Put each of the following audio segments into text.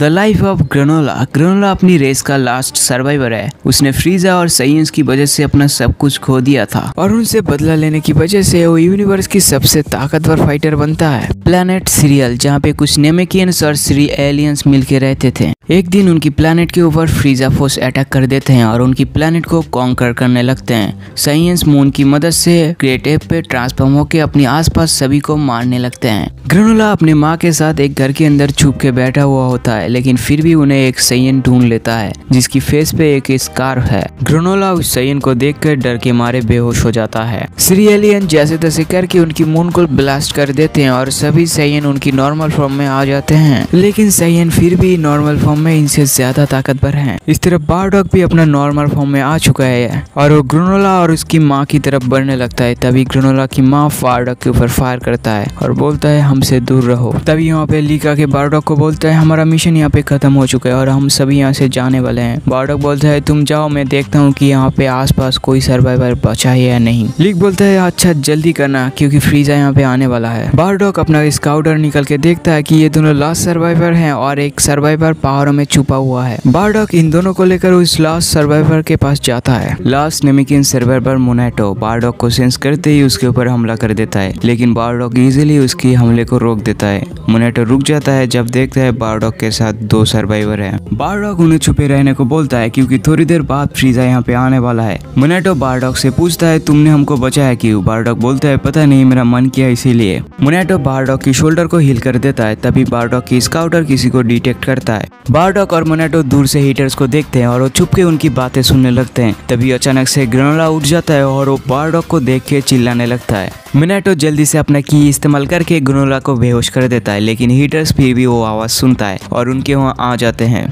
The life of Granolah Granolah अपनी race का last survivor है। उसने फ्रीजा और साइंस की वजह से अपना सब कुछ खो दिया था। और उनसे बदला लेने की वजह से वो यूनिवर्स की सबसे ताकतवर फाइटर बनता है। प्लानट सीरियल जहाँ पे कुछ नेमेकियंस और श्री एलियंस मिलके रहते थे। एक दिन उनकी प्लेनेट के ऊपर फ्रीजा फोर्स अटैक कर देते हैं और उनकी प्लेनेट को कॉन्कर करने लगते हैं। साइंस मून की मदद से क्रिएटिव पे ट्रांसफॉर्म होकर अपने आसपास सभी को मारने लगते हैं। ग्रेनोला अपने माँ के साथ एक घर के अंदर छुप के बैठा हुआ होता है, लेकिन फिर भी उन्हें एक सैयन ढूंढ लेता है, जिसकी फेस पे एक स्कार है। ग्रेनोला उस सैयन को देखकर डर के मारे बेहोश हो जाता है। श्री एलियन जैसे तैसे करके उनकी मून को ब्लास्ट कर देते हैं और सभी सैयन उनकी नॉर्मल फॉर्म में आ जाते हैं। लेकिन सैयन फिर भी नॉर्मल फॉर्म में इनसे ज़्यादा ताकतवर है। इस तरह बारडॉग भी अपना नॉर्मल फॉर्म में आ चुका है और वो ग्रेनोला और उसकी माँ की तरफ़ बढ़ने लगता है। तभी ग्रेनोला की माँ बारडॉग के ऊपर फायर करता है और बोलता है, हमसे दूर रहो। तभी यहाँ पे लीका के बारडॉग को बोलता है, हमारा मिशन यहाँ पे खत्म हो चुका है और हम सभी यहाँ से जाने वाले हैं। बारडॉग बोलता है, तुम जाओ, मैं देखता हूँ कि यहाँ पे आसपास कोई सर्वाइवर बचा है या नहीं। लीक बोलता है अच्छा जल्दी करना, क्योंकि फ्रीजा यहाँ पे आने वाला है। बारडॉग अपना स्काउटर निकल के देखता है कि ये दोनों लास्ट सर्वाइवर हैं और एक सर्वाइवर पहाड़ों में छुपा हुआ है। बारडॉग इन दोनों को लेकर उस लास्ट सर्वाइवर के पास जाता है। Last Namekian survivor Moneto Bardock को सेंस करते ही उसके ऊपर हमला कर देता है। लेकिन बारडॉग इजिली उसके हमले को रोक देता है। मोनेटो रुक जाता है जब देखता है बारडॉक के साथ दो सर्वाइवर है। बारडॉग उन्हें छुपे रहने को बोलता है क्योंकि थोड़ी देर बाद फ्रीजा यहाँ पे आने वाला है। मोनेटो बारडॉग से पूछता है, तुमने हमको बचाया क्यों? बारडॉग बोलता है, पता नहीं, मेरा मन किया इसीलिए। मोनेटो बारडॉग की शोल्डर को हिल कर देता है, तभी बारडॉक की स्काउटर किसी को डिटेक्ट करता है। बारडॉग और मोनेटो दूर से हीटर्स को देखते हैं और वो छुप के उनकी बातें सुनने लगते हैं। तभी अचानक से ग्रेनोला उठ जाता है और वो बारडॉग को देख के चिल्लाने लगता है। मिनाटो जल्दी से अपना की इस्तेमाल करके ग्रेनोला को बेहोश कर देता है, लेकिन हीटर्स फिर भी वो आवाज़ सुनता है और उनके वहाँ आ जाते हैं।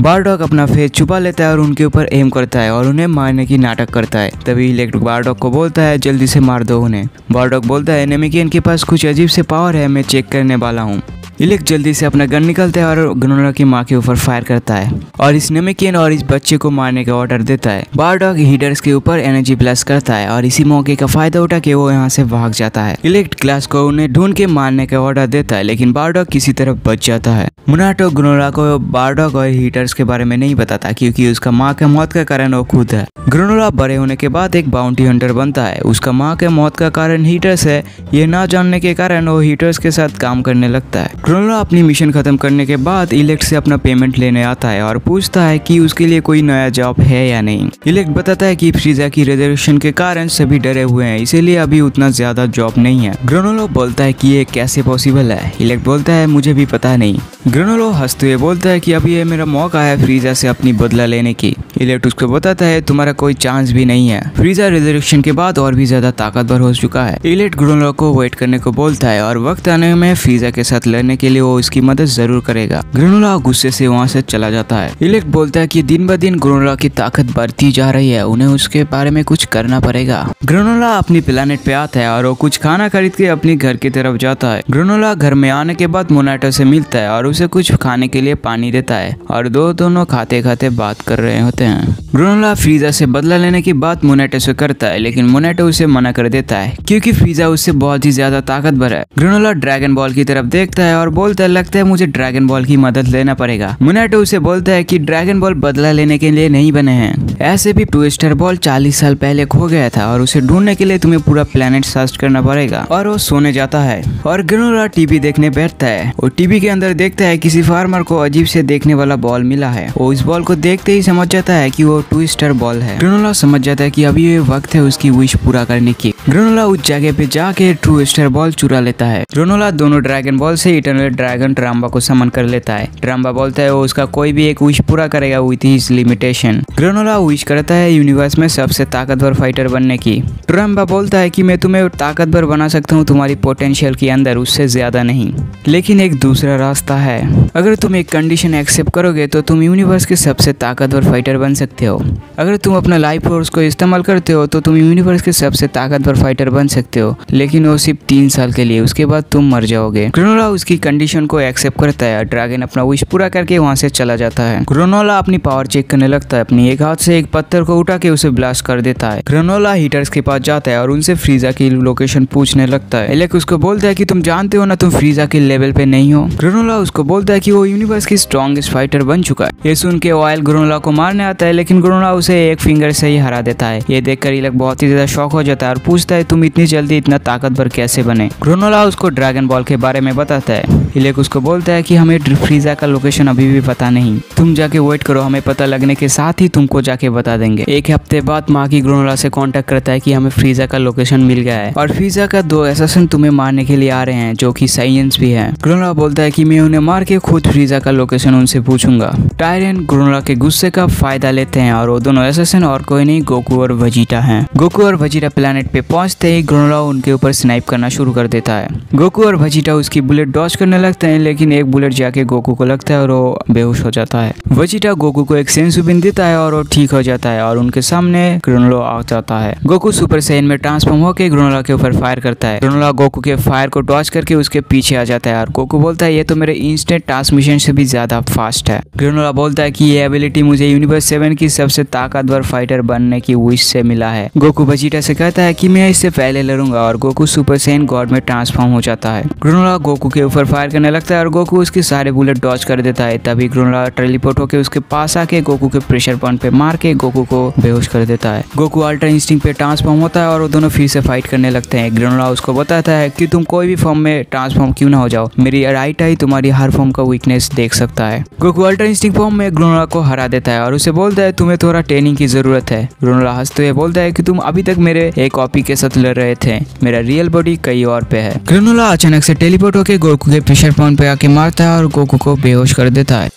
बारडॉग अपना फेस छुपा लेता है और उनके ऊपर एम करता है और उन्हें मारने की नाटक करता है। तभी इलेक्ट्रिक बारडॉग को बोलता है, जल्दी से मार दो उन्हें। बारडॉग बोलता है नेमिकियन के पास कुछ अजीब से पावर है, मैं चेक करने वाला हूँ। इलेक्ट जल्दी से अपना गन निकलता है और ग्नोला की माँ के ऊपर फायर करता है और इस नेमिकियन और इस बच्चे को मारने का ऑर्डर देता है। बारडॉग हीटर्स के ऊपर एनर्जी ब्लास्ट करता है और इसी मौके का फ़ायदा उठा के वो यहाँ से भाग जाता है। इलेक्ट क्लास को उन्हें ढूंढ के मारने का ऑर्डर देता है, लेकिन बारडॉग किसी तरफ़ बच जाता है। मुनाटो ग्नोला को बारडॉग और हीटर्स के बारे में नहीं बताता क्योंकि उसका माँ के मौत का कारण वो खुद है। ग्रोनोला बड़े होने के बाद एक बाउंटी हंटर बनता है। उसका माँ के मौत का कारण हीटर्स है। ये ना जानने के कारण वो हीटर्स के साथ काम करने लगता है। ग्रोनोला अपनी मिशन खत्म करने के बाद इलेक्ट से अपना पेमेंट लेने आता है और पूछता है कि उसके लिए कोई नया जॉब है या नहीं। इलेक्ट बताता है कि फ्रीजा की रिजर्वेशन के कारण सभी डरे हुए हैं, इसीलिए अभी उतना ज़्यादा जॉब नहीं है। ग्रोनोलो बोलता है कि ये कैसे पॉसिबल है? इलेक्ट बोलता है, मुझे भी पता नहीं। ग्रोनोलो हँसते हुए बोलता है कि अभी ये मेरा मौका है फ्रीजा से अपनी बदला लेने की। इलेक्ट उसको बताता है, तुम्हारा कोई चांस भी नहीं है. फ्रीजा रिजर्वेशन के बाद और भी ज़्यादा ताकतवर हो चुका है। इलेक्ट ग्रोनोलो को वेट करने को बोलता है और वक्त आने में फ्रीजा के साथ लड़ने के लिए वो उसकी मदद ज़रूर करेगा। ग्रोनोला गुस्से से वहाँ से चला जाता है। इलेक्ट बोलता है कि दिन ब दिन ग्रोनोला की ताकत बढ़ती जा रही है, उन्हें उसके बारे में कुछ करना पड़ेगा। ग्रोनोला अपनी प्लानिट पे आता है और वो कुछ खाना खरीद के अपने घर की तरफ़ जाता है। ग्रोनोला घर में आने के बाद मोनाटो से मिलता है और उसे कुछ खाने के लिए पानी देता है और दो दोनों खाते खाते बात कर रहे होते हैं। ग्रोनोला फ्रीजा से बदला लेने की बात मोनेटो से करता है, लेकिन मोनेटो उसे मना कर देता है, क्योंकि फ्रीजा उससे बहुत ही ज़्यादा ताकतवर है। ग्रोनोला ड्रैगन बॉल की तरफ़ देखता है और बोलता है, लगता है मुझे ड्रैगन बॉल की मदद लेना पड़ेगा। मोनेटो उसे बोलता है की ड्रैगन बॉल बदला लेने के लिए नहीं बने हैं। ऐसे भी टू बॉल चालीस साल पहले खो गया था और उसे ढूँढने के लिए तुम्हें पूरा प्लेनेट सर्च करना पड़ेगा, और वो सोने जाता है। और ग्रोनोला टीवी देखने बैठता है। और टीवी के अंदर देखता है किसी फार्मर को अजीब से देखने वाला बॉल मिला है। वो इस बॉल को देखते ही समझ जाता है कि वो टू स्टार बॉल है। ग्रेनोला समझ जाता है कि अभी ये वक्त है उसकी विश पूरा करने की। ग्रेनोला उस जगह पे जाके ट्रू स्टार बॉल चुरा लेता है। ग्रेनोला दोनों ड्रैगन बॉल से इटरनल ड्रैगन ट्राम्बा को समन कर लेता है। ट्राम्बा बोलता है, वो उसका कोई भी एक विश पूरा करेगा with his limitation Granolah wish करता है यूनिवर्स में सबसे ताकतवर फाइटर बनने की। ट्राम्बा बोलता है कि, मैं तुम्हें ताकतवर बना सकता हूँ तुम्हारी पोटेंशियल के अंदर, उससे ज़्यादा नहीं। लेकिन एक दूसरा रास्ता है। अगर तुम एक कंडीशन एक्सेप्ट करोगे तो तुम यूनिवर्स के सबसे ताकतवर फाइटर बन सकते हो। अगर तुम अपना लाइफ फोर्स को इस्तेमाल करते हो तो तुम यूनिवर्स के सबसे ताकतवर फाइटर बन सकते हो। लेकिन वो सिर्फ़ तीन साल के लिए, उसके बाद तुम मर जाओगे। ग्रोनोला उसकी कंडीशन को एक्सेप्ट करता है। ड्रैगन अपना विश पूरा करके वहाँ से चला जाता है। ग्रोनोला अपनी पावर चेक करने लगता है। अपनी एक हाथ से एक पत्थर को उठा के उसे ब्लास्ट कर देता है। ग्रोनोला हीटर्स के पास जाता है और उनसे फ्रीजा की लोकेशन पूछने लगता है। एलेक उसको बोलता है की तुम जानते हो ना, तुम फ्रीजा के लेवल पे नहीं हो। ग्रोनोला उसको बोलता है की वो यूनिवर्स की स्ट्रॉन्गेस्ट फाइटर बन चुका है। ये सुन के ऑयल ग्रोनोला को मारने आता है, लेकिन ग्रोनोला उसे एक फिंगर से ही हरा देता है। ये देखकर इलक बहुत ही ज़्यादा शौक हो जाता है और पूछता है, तुम इतनी जल्दी इतना ताकतवर कैसे बने? ग्रोनोला उसको ड्रैगन बॉल के बारे में बताता है। इलेक उसको बोलता है कि, हमें फ्रीजा का लोकेशन अभी भी पता नहीं। तुम जाके वेट करो, हमें पता लगने के साथ ही तुमको जाके बता देंगे। एक हफ़्ते बाद माँ की ग्रोनोला से कांटेक्ट करता है कि, हमें फ्रीजा का लोकेशन मिल गया है। और फ्रीजा का दो एसेसन तुम्हें मारने के लिए आ रहे हैं, जो कि साइंस भी है। ग्रोनोला बोलता है कि, मैं उन्हें मार के खुद फ्रीजा का लोकेशन उनसे पूछूँगा। टायरन ग्रोनोला के गुस्से का फ़ायदा लेते हैं और वो दोनों एसेसन और कोई नहीं गोकू और वजीटा हैं। गोकू और वजीटा प्लेनेट पे पहुँचते ही ग्रोनोला उनके ऊपर स्नाइप करना शुरू कर देता है। गोकू और वजीटा उसकी बुलेट डॉच करने लगते हैं, लेकिन एक बुलेट जाके गोकू को लगता है और वो बेहोश हो जाता है। वजीटा गोकू को एक सेंसुबिन देता है और वो ठीक हो जाता है और उनके सामने ग्रोनोला आ जाता है। गोकू सुपर सैन में ट्रांसफॉर्म होकर ग्रोनोला के ऊपर फायर करता है। ग्रोनोला गोकू के फायर को डॉच करके उसके पीछे आ जाता है और गोकू बोलता है, ये तो मेरे इंस्टेंट ट्रांसमिशन से भी ज़्यादा फास्ट है। ग्रोनोला बोलता है कि ये एबिलिटी मुझे यूनिवर्स सेवन की सबसे ताकतवर फाइटर बनने की विश से मिला है। गोकू बजीटा से कहता है कि मैं इससे पहले लड़ूँगा और गोकू सुपर सैन गॉड में ट्रांसफॉर्म हो जाता है। ग्रोनोला गोकू के ऊपर फायर करने लगता है और गोकू उसके सारे बुलेट डॉच कर देता है। तभी ग्रोनोला टेलीपोर्ट होकर उसके पास आके गोकू के प्रेशर पॉइंट पे मार के गोकू को बेहोश कर देता है। गोकू अल्ट्रा इंस्टिंग पे ट्रांसफॉर्म होता है और वो दोनों फिर से फाइट करने लगते हैं। ग्रोनोला उसको बताता है कि तुम कोई भी फॉर्म में ट्रांसफॉर्म क्यों ना हो जाओ। मेरी राइट आई तुम्हारी हर फॉर्म का वीकनेस देख सकता है। गोकू अल्ट्रा इंस्टिंग फॉर्म में ग्रोनोला को हरा देता है और उसे बोलता है, तुम्हें थोड़ा ट्रेनिंग की ज़रूरत है। रोनोला हँसते हुए बोलता है कि, तुम अभी तक मेरे एक कॉपी के साथ लड़ रहे थे। मेरा रियल बॉडी कई और पे है। ग्रोनोला अचानक से टेलीपोर्ट होकर गोकू के प्रेशर पॉइंट पे आके मारता है और गोकू को बेहोश कर देता है।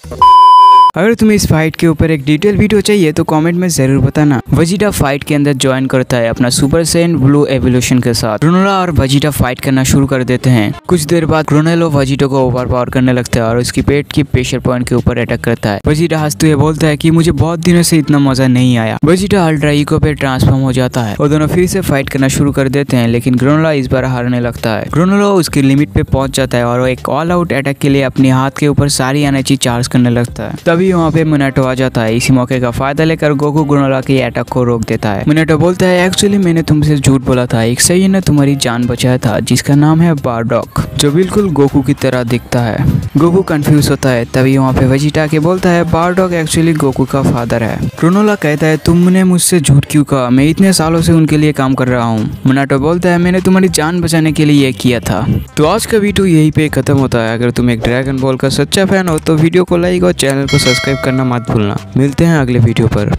अगर तुम्हें इस फाइट के ऊपर एक डिटेल वीडियो चाहिए तो कमेंट में ज़रूर बताना। वजीटा फाइट के अंदर ज्वाइन करता है अपना सुपर सेन ब्लू एवोल्यूशन के साथ। ग्रोनोला और वजीटा फाइट करना शुरू कर देते हैं। कुछ देर बाद ग्रोनेलो वजीटो को ओवर पावर करने लगता है और उसकी पेट की प्रेशर पॉइंट के ऊपर अटैक करता है। वजीटा हँसते हुए बोलता है कि मुझे बहुत दिनों से इतना मज़ा नहीं आया। वजीटा अल्ट्रा इको पे ट्रांसफॉर्म हो जाता है। वो दोनों फिर से फाइट करना शुरू कर देते हैं, लेकिन ग्रोनोला इस बार हारने लगता है। ग्रोनोला उसकी लिमिट पे पहुँच जाता है और एक ऑल आउट अटैक के लिए अपने हाथ के ऊपर सारी एनर्जी चार्ज करने लगता है। तभी वहाँ पे मोनेटो आ जाता है। इसी मौके का फ़ायदा लेकर गोकू ग्रोनोला के अटैक को रोक देता है। मोनेटो बोलता है एक्चुअली मैंने तुमसे झूठ बोला था। एक सही ने, तुम्हारी जान बचाया था, जिसका नाम है बारडॉक जो बिल्कुल गोकू की तरह दिखता है। गोकू कंफ्यूज होता है, तभी वहाँ पे वजीटा के बोलता है बारडॉक एक्चुअली गोकू का फादर है। ग्रोनोला कहता है, तुमने मुझसे झूठ क्यों कहा? मैं इतने सालों से उनके लिए काम कर रहा हूँ। मोनाटो बोलता है, मैंने तुम्हारी जान बचाने के लिए ये किया था। तो आज का वीडियो यही पे खत्म होता है। अगर तुम एक ड्रैगन बॉल का सच्चा फ़ैन हो तो वीडियो को लाइक और चैनल को सब्सक्राइब करना मत भूलना। मिलते हैं अगले वीडियो पर।